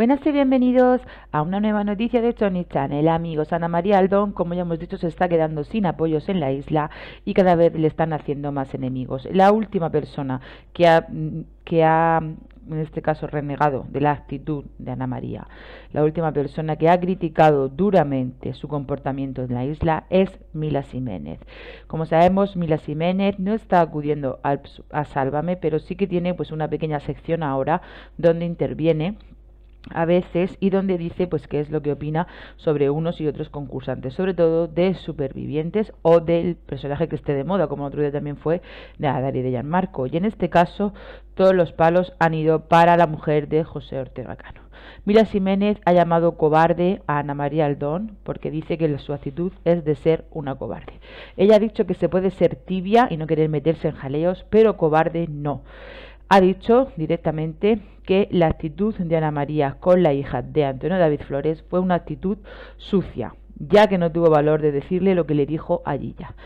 Buenas y bienvenidos a una nueva noticia de Tony Channel. Amigos, Ana María Aldón, como ya hemos dicho, se está quedando sin apoyos en la isla y cada vez le están haciendo más enemigos. La última persona que ha, que ha en este caso renegado de la actitud de Ana María. La última persona que ha criticado duramente su comportamiento en la isla es Mila Jiménez. Como sabemos, Mila Jiménez no está acudiendo a Sálvame, pero sí que tiene pues una pequeña sección ahora donde interviene a veces y donde dice pues qué es lo que opina sobre unos y otros concursantes, sobre todo de supervivientes o del personaje que esté de moda, como otro día también fue de Adari de Gianmarco. Y en este caso todos los palos han ido para la mujer de José Ortega Cano. Mira Jiménez ha llamado cobarde a Ana María Aldón porque dice que su actitud es de ser una cobarde. Ella ha dicho que se puede ser tibia y no querer meterse en jaleos, pero cobarde no ha dicho directamente que la actitud de Ana María con la hija de Antonio David Flores fue una actitud sucia, ya que no tuvo valor de decirle lo que le dijo a Gilla.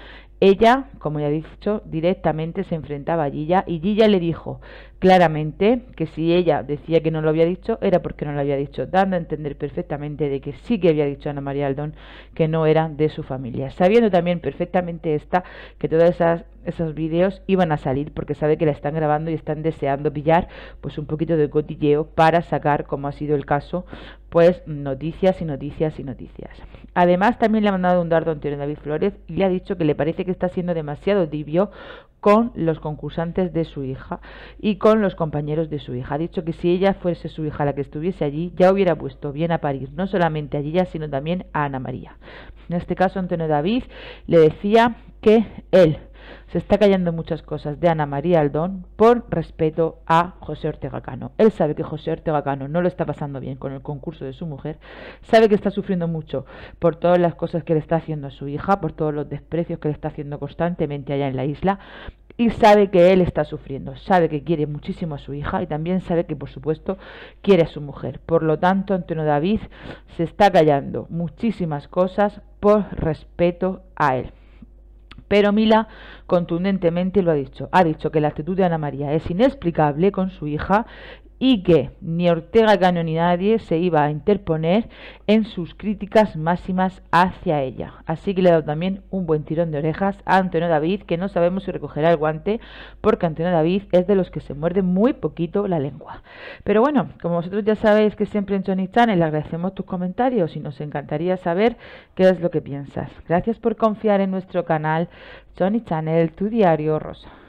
Ella, como ya he dicho, directamente se enfrentaba a Gilla y Gilla le dijo claramente que si ella decía que no lo había dicho era porque no lo había dicho, dando a entender perfectamente de que sí que había dicho Ana María Aldón que no era de su familia, sabiendo también perfectamente esta que todas esas esos vídeos iban a salir porque sabe que la están grabando y están deseando pillar pues un poquito de cotilleo para sacar como ha sido el caso pues noticias y noticias y noticias además también le ha mandado un dardo a Antonio David Flores y le ha dicho que le parece que está siendo demasiado tibio con los concursantes de su hija y con los compañeros de su hija. Ha dicho que si ella fuese su hija la que estuviese allí, ya hubiera puesto bien a parir no solamente a ella, sino también a Ana María. En este caso, Antonio David le decía que él se está callando muchas cosas de Ana María Aldón por respeto a José Ortega Cano. Él sabe que José Ortega Cano no lo está pasando bien con el concurso de su mujer, sabe que está sufriendo mucho por todas las cosas que le está haciendo a su hija, por todos los desprecios que le está haciendo constantemente allá en la isla, y sabe que él está sufriendo, sabe que quiere muchísimo a su hija y también sabe que por supuesto quiere a su mujer. Por lo tanto, Antonio David se está callando muchísimas cosas por respeto a él. Pero Mila contundentemente lo ha dicho. Ha dicho que la actitud de Ana María es inexplicable con su hija y que ni Ortega Cano ni nadie se iba a interponer en sus críticas máximas hacia ella. Así que le ha dado también un buen tirón de orejas a Antonio David, que no sabemos si recogerá el guante, porque Antonio David es de los que se muerde muy poquito la lengua. Pero bueno, como vosotros ya sabéis que siempre en Johnny Channel agradecemos tus comentarios y nos encantaría saber qué es lo que piensas. Gracias por confiar en nuestro canal Johnny Channel, tu diario rosa.